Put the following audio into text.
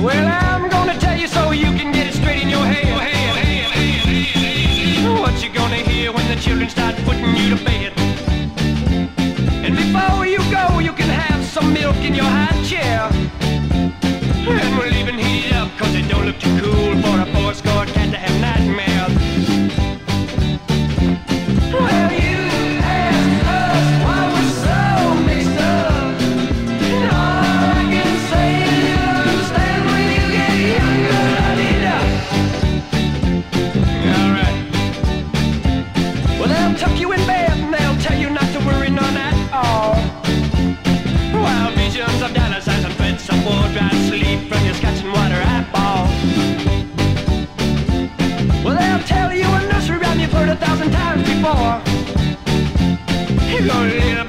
Well, I'm gonna tell you so you can get it straight in your head. What you gonna hear when the children start They'll tuck you in bed and they'll tell you not to worry none at all. Wild visions of dinosaurs and fits of war dry sleep from your scotch and water eyeball. Well, they'll tell you a nursery rhyme you've heard a thousand times before. You're gonna live